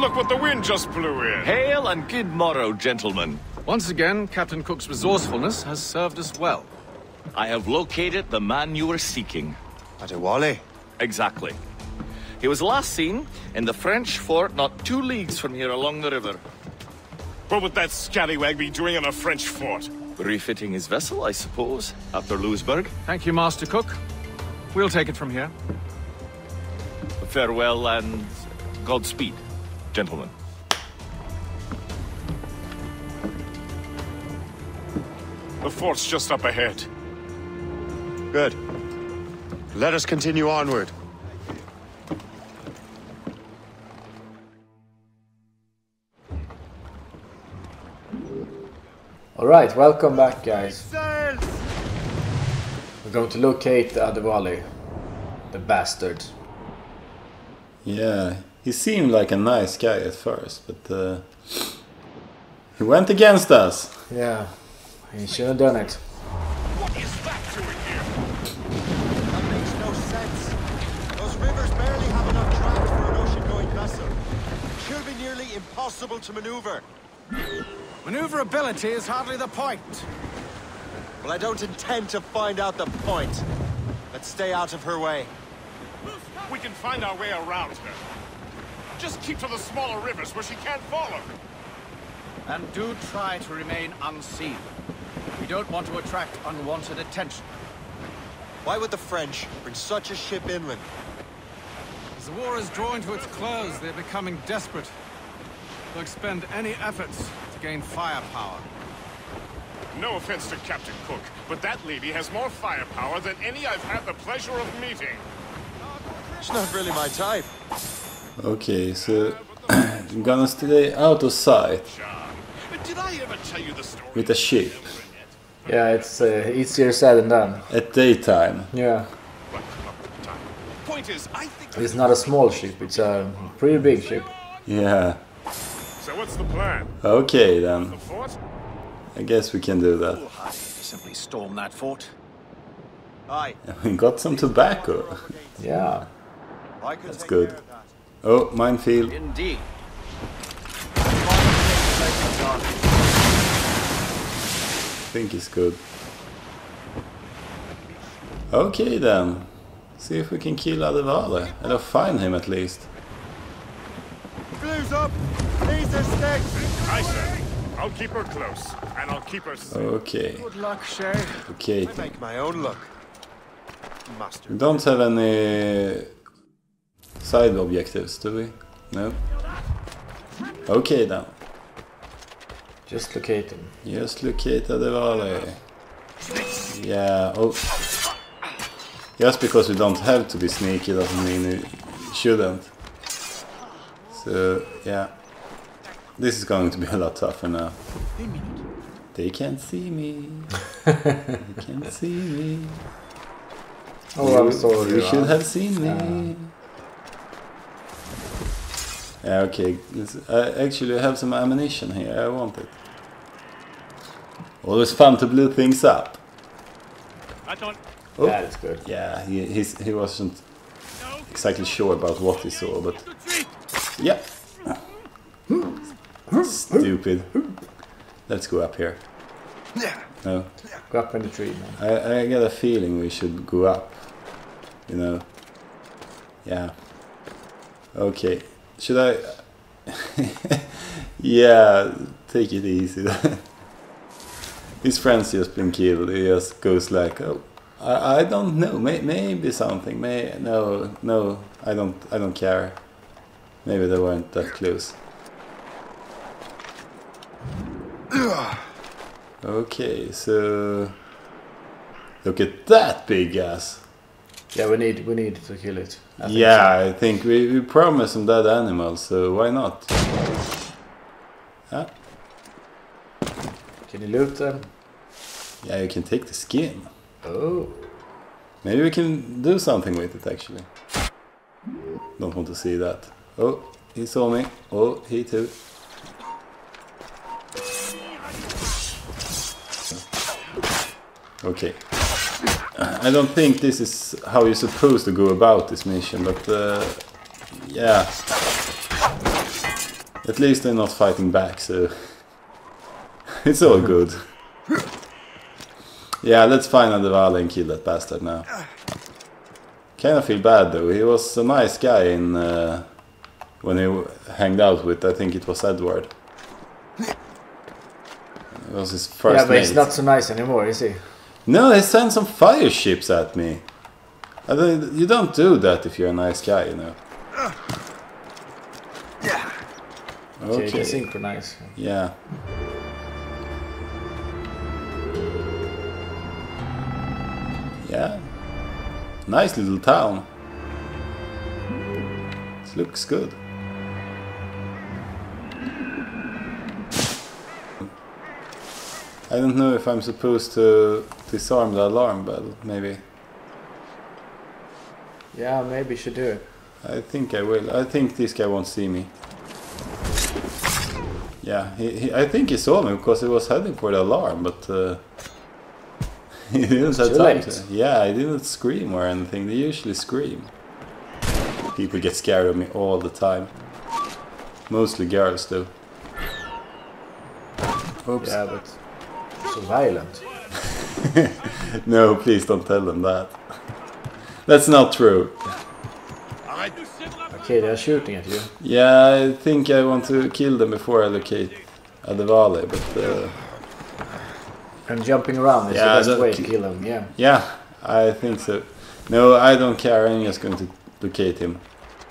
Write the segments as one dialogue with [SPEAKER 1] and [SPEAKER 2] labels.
[SPEAKER 1] Look what the wind just blew in.
[SPEAKER 2] Hail and good morrow, gentlemen.
[SPEAKER 3] Once again, Captain Cook's resourcefulness has served us well.
[SPEAKER 2] I have located the man you were seeking.
[SPEAKER 4] Adewale?
[SPEAKER 2] Exactly. He was last seen in the French fort not two leagues from here along the river.
[SPEAKER 1] What would that scallywag be doing in a French fort?
[SPEAKER 2] Refitting his vessel, I suppose, after Louisburg.
[SPEAKER 3] Thank you, Master Cook. We'll take it from here.
[SPEAKER 2] Farewell and Godspeed, gentlemen.
[SPEAKER 1] The fort's just up ahead.
[SPEAKER 4] Good. Let us continue onward.
[SPEAKER 5] Alright, welcome back guys. We're going to locate the Adewale. The bastard.
[SPEAKER 6] Yeah, he seemed like a nice guy at first, but uh, he went against us.
[SPEAKER 5] Yeah, he should have done it.
[SPEAKER 1] What is that doing here?
[SPEAKER 7] That makes no sense. Those rivers barely have enough draft for an ocean-going vessel. It Should be nearly impossible to maneuver.
[SPEAKER 3] Maneuverability is hardly the point.
[SPEAKER 7] Well, I don't intend to find out the point. Let's stay out of her way.
[SPEAKER 1] We can find our way around her. Just keep to the smaller rivers where she can't follow.
[SPEAKER 3] And do try to remain unseen. We don't want to attract unwanted attention.
[SPEAKER 7] Why would the French bring such a ship inland?
[SPEAKER 3] As the war is drawing to its close, they're becoming desperate. They'll expend any efforts to gain firepower.
[SPEAKER 1] No offense to Captain Cook, but that lady has more firepower than any I've had the pleasure of meeting.
[SPEAKER 7] She's not really my type.
[SPEAKER 6] Okay, so I'm gonna stay out of sight
[SPEAKER 1] did I ever tell you the story?
[SPEAKER 6] with a ship
[SPEAKER 5] Yeah, it's uh, easier said than done.
[SPEAKER 6] at daytime.
[SPEAKER 5] Yeah,
[SPEAKER 1] Well, come up with the time. Point is, I think...
[SPEAKER 5] it's not a small ship, it's a pretty big ship.
[SPEAKER 6] Yeah.
[SPEAKER 1] So what's the plan?
[SPEAKER 6] Okay then. I guess we can do that.
[SPEAKER 3] Simply storm that fort.
[SPEAKER 7] Aye.
[SPEAKER 6] We got some tobacco.
[SPEAKER 5] Yeah.
[SPEAKER 6] That's good.
[SPEAKER 7] Care of that.
[SPEAKER 6] Oh, minefield.
[SPEAKER 3] Indeed.
[SPEAKER 6] think is good. Okay then. See if we can kill Adewale. Or find him at least.
[SPEAKER 7] Blues up! Laser sticks!
[SPEAKER 1] I said, I'll keep her close, and I'll keep her safe.
[SPEAKER 6] Okay.
[SPEAKER 3] Good luck, Shay.
[SPEAKER 6] Okay.
[SPEAKER 7] I
[SPEAKER 6] then.
[SPEAKER 7] make my own luck. Master.
[SPEAKER 6] We don't have any side objectives, do we? No? Okay then.
[SPEAKER 5] Just locate them.
[SPEAKER 6] Just locate Adewale. Yeah, oh. Just because we don't have to be sneaky doesn't mean we shouldn't. So, yeah. This is going to be a lot tougher now. They can't see me. they can't see me.
[SPEAKER 5] Oh, I'm sorry.
[SPEAKER 6] You should have seen me. Yeah, okay. This- I actually have some ammunition here. I want it. Always fun to blow things up.
[SPEAKER 1] I don't...
[SPEAKER 6] Oh.
[SPEAKER 5] That is good.
[SPEAKER 6] Yeah, he he's, he wasn't exactly sure about what he saw, but yeah. Stupid. Let's go up here. No,
[SPEAKER 5] Go up in the tree, man.
[SPEAKER 6] I I get a feeling we should go up. You know. Yeah. Okay. Should I? yeah. Take it easy. His friend's just been killed. He just goes like, oh, I, I don't know. May, maybe something. May no no. I don't I don't care. Maybe they weren't that close. Okay, so look at that big ass.
[SPEAKER 5] Yeah, we need we need to kill it. I
[SPEAKER 6] Yeah, I think we, we promised some dead animals, so why not? Huh?
[SPEAKER 5] Can you loot them?
[SPEAKER 6] Yeah, you can take the skin.
[SPEAKER 5] Oh.
[SPEAKER 6] Maybe we can do something with it actually. Don't want to see that. Oh, he saw me. Oh, he too. Okay. I don't think this is how you're supposed to go about this mission, but uh, yeah. At least they're not fighting back, so it's all good. Yeah, let's find Adewale and kill that bastard now. Kinda feel bad though, he was a nice guy in uh, when he w- hanged out with, I think it was Edward. It was his first
[SPEAKER 5] yeah, but
[SPEAKER 6] mate.
[SPEAKER 5] he's not so nice anymore, is he?
[SPEAKER 6] No, they sent some fire ships at me. I don't, you don't do that if you're a nice guy, you know.
[SPEAKER 5] Okay, you
[SPEAKER 6] Okay.
[SPEAKER 5] synchronize.
[SPEAKER 6] Yeah. Yeah. Nice little town. It looks good. I don't know if I'm supposed to disarm the alarm bell, maybe.
[SPEAKER 5] Yeah, maybe you should do it.
[SPEAKER 6] I think I will. I think this guy won't see me. Yeah, he, he, I think he saw me because he was heading for the alarm, but uh, he didn't have time to. Yeah, I didn't scream or anything. They usually scream. People get scared of me all the time. Mostly girls, though. Oops.
[SPEAKER 5] Yeah, but so violent.
[SPEAKER 6] No, please don't tell them that. That's not true.
[SPEAKER 5] Okay, they're shooting at you.
[SPEAKER 6] Yeah, I think I want to kill them before I locate Adewale, but uh,
[SPEAKER 5] And jumping around is
[SPEAKER 6] Yeah,
[SPEAKER 5] the best way to kill them, yeah.
[SPEAKER 6] yeah, I think so. No, I don't care. I'm just going to locate him.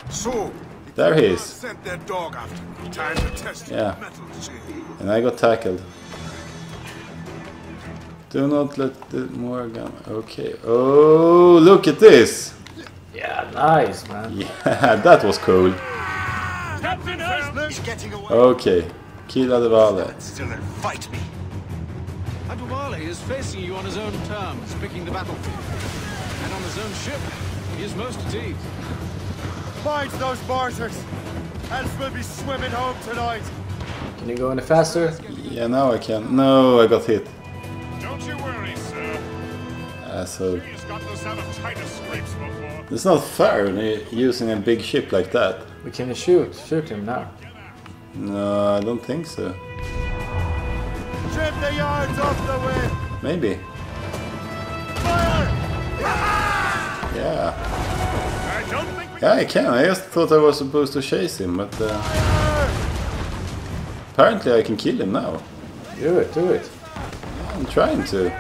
[SPEAKER 1] So,
[SPEAKER 6] There he is.
[SPEAKER 1] sent their dog after me. Time to test
[SPEAKER 6] Yeah.
[SPEAKER 1] metal.
[SPEAKER 6] And I got tackled. Do not let the Morrigan. Okay. Oh, look at this.
[SPEAKER 5] Yeah, nice, man.
[SPEAKER 6] Yeah, that was cool.
[SPEAKER 1] Captain Hesler!
[SPEAKER 7] He's getting away.
[SPEAKER 6] Okay. Kill Adewale.
[SPEAKER 7] Still there, fight me.
[SPEAKER 3] Adewale is facing you on his own terms, picking the battlefield. And on his own ship, he is most at ease.
[SPEAKER 7] Find those mortars. Else we'll be swimming home tonight.
[SPEAKER 5] Can you go any faster?
[SPEAKER 6] Yeah, now I can. No, I got hit.
[SPEAKER 1] Before.
[SPEAKER 6] It's not fair using a big ship like that.
[SPEAKER 5] We can shoot. Shoot him now.
[SPEAKER 6] No, I don't think so.
[SPEAKER 7] Trim the yards off the wind.
[SPEAKER 6] Maybe.
[SPEAKER 7] Fire!
[SPEAKER 6] Yeah.
[SPEAKER 1] I don't think we
[SPEAKER 6] Yeah, I can. I just thought I was supposed to chase him, but uh, apparently I can kill him now.
[SPEAKER 5] Do it, do it.
[SPEAKER 6] I'm trying to.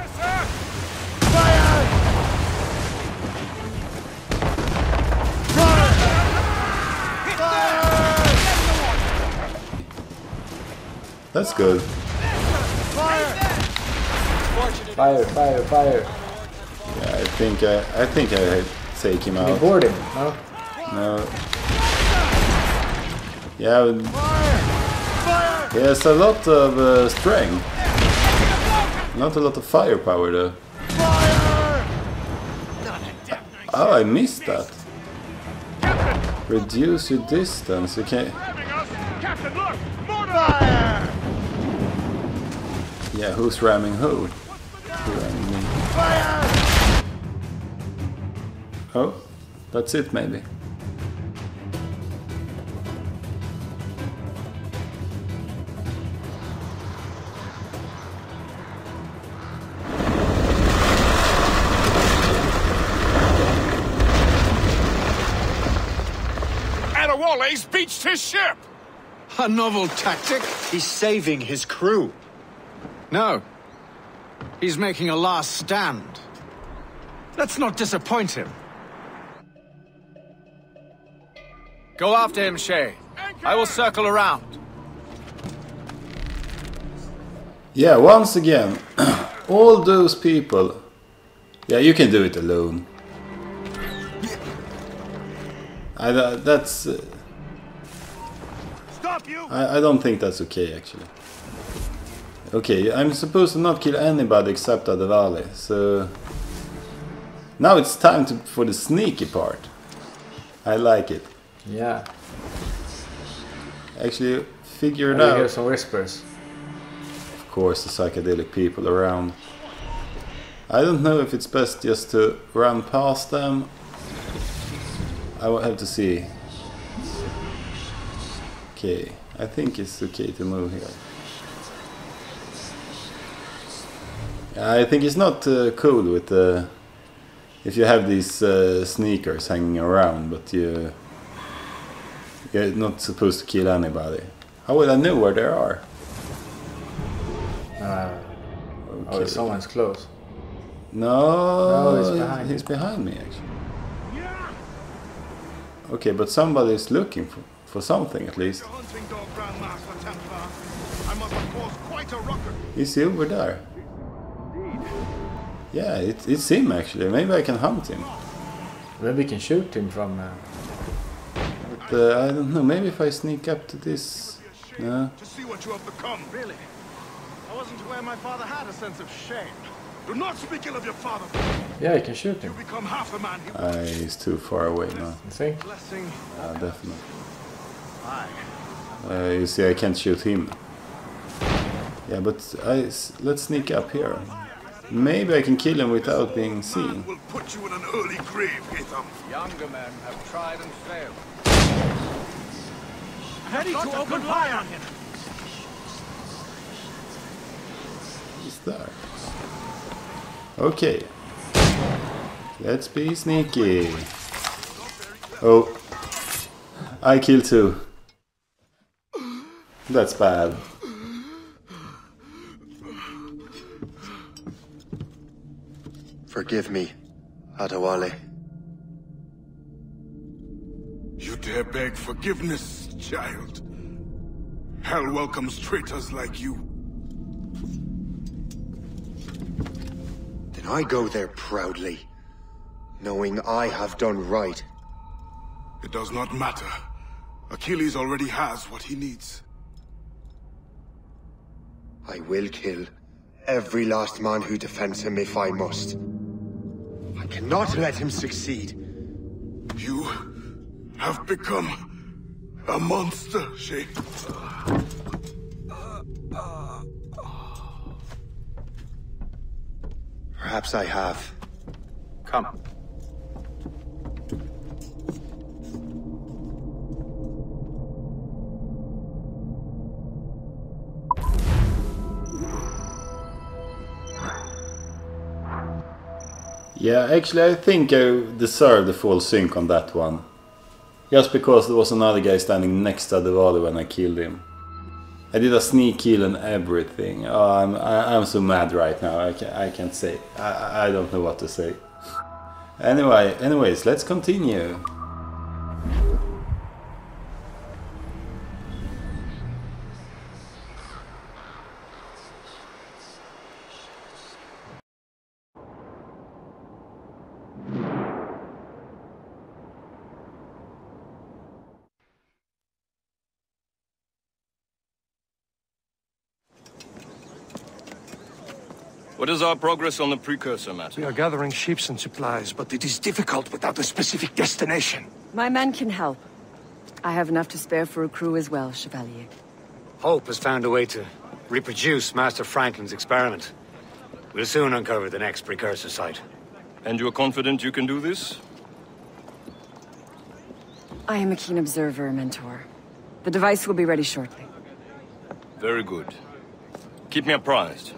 [SPEAKER 6] That's good.
[SPEAKER 5] Fire, fire, fire.
[SPEAKER 6] Yeah, I think I, I think I take him
[SPEAKER 5] You
[SPEAKER 6] out.
[SPEAKER 5] board him, no?
[SPEAKER 6] No. Yeah, but he has a lot of uh, strength. Not a lot of firepower though. Oh, I missed that. Reduce your distance. You can.
[SPEAKER 1] ramming us. Captain, look! Mortar!
[SPEAKER 7] Fire!
[SPEAKER 6] Yeah, who's ramming who? Who ramming me?
[SPEAKER 7] Fire!
[SPEAKER 6] Oh, that's it maybe.
[SPEAKER 1] Adewale's beached his ship!
[SPEAKER 3] A novel tactic?
[SPEAKER 7] He's saving his crew.
[SPEAKER 3] No. He's making a last stand. Let's not disappoint him. Go after him, Shay. I will circle around.
[SPEAKER 6] Yeah, once again, all those people. Yeah, you can do it alone. I, tha- that's. Uh,
[SPEAKER 1] Stop you!
[SPEAKER 6] I, I don't think that's okay, actually. Okay, I'm supposed to not kill anybody except Adewale, so. Now it's time to, for the sneaky part. I like it.
[SPEAKER 5] Yeah.
[SPEAKER 6] Actually, figure it
[SPEAKER 5] I hear some whispers.
[SPEAKER 6] Of course, the psychedelic people around. I don't know if it's best just to run past them. I will have to see. Okay, I think it's okay to move here. I think it's not uh, cool with the if you have these uh, sneakers hanging around, but you you're not supposed to kill anybody. How will I know where they are?
[SPEAKER 5] Uh, oh, someone's close.
[SPEAKER 6] No,
[SPEAKER 5] No, he's behind
[SPEAKER 6] he's behind me actually. Okay, but somebody is looking for, for something at least.
[SPEAKER 4] hunting dog, Grandmaster Templar. I must have caused quite a ruckus.
[SPEAKER 6] Is he over there? Yeah, it, it's him actually. Maybe I can hunt him.
[SPEAKER 5] Maybe we can shoot him from. Uh,
[SPEAKER 6] But uh, I don't know. Maybe if I sneak up to this. No.
[SPEAKER 4] To see what you have become.
[SPEAKER 3] Really? I wasn't aware my father had a sense of shame.
[SPEAKER 4] Do not speak ill of your father.
[SPEAKER 5] yeah, you can shoot him.
[SPEAKER 4] You Become half the man he
[SPEAKER 6] Uh, he's too far away now.
[SPEAKER 5] You think?
[SPEAKER 3] Blessing.
[SPEAKER 6] Uh, definitely.
[SPEAKER 3] Aye.
[SPEAKER 6] Uh, you see, I can't shoot him. Yeah, but I s- let's sneak up here. Maybe I can kill him without being seen.
[SPEAKER 4] will put you in an early grave, Haytham.
[SPEAKER 3] Younger men have tried and failed. Ready to open fire on him.
[SPEAKER 6] He's there. Okay. Let's be sneaky. Oh. I kill two. That's bad.
[SPEAKER 7] Forgive me, Adewale.
[SPEAKER 4] You dare beg forgiveness, child. Hell welcomes traitors like you.
[SPEAKER 7] Then I go there proudly, knowing I have done right.
[SPEAKER 4] It does not matter. Achilles already has what he needs.
[SPEAKER 7] I will kill every last man who defends him if I must. I cannot let him succeed.
[SPEAKER 4] You have become a monster, Shay.
[SPEAKER 7] Perhaps I have.
[SPEAKER 5] Come.
[SPEAKER 6] Yeah, actually, I think I deserved the full sync on that one. Just because there was another guy standing next to Adewale when I killed him. I did a sneak kill and everything. Oh, I'm I, I'm so mad right now. I can I can't say. I I- I don't know what to say. Anyway, anyways, let's continue.
[SPEAKER 8] What is our progress on the precursor matter?
[SPEAKER 9] We are gathering ships and supplies, but it is difficult without a specific destination.
[SPEAKER 10] My men can help. I have enough to spare for a crew as well, Chevalier.
[SPEAKER 11] Hope has found a way to reproduce Master Franklin's experiment. We'll soon uncover the next precursor site.
[SPEAKER 8] And you're confident you can do this?
[SPEAKER 10] I am a keen observer, Mentor. The device will be ready shortly.
[SPEAKER 8] Very good. Keep me apprised.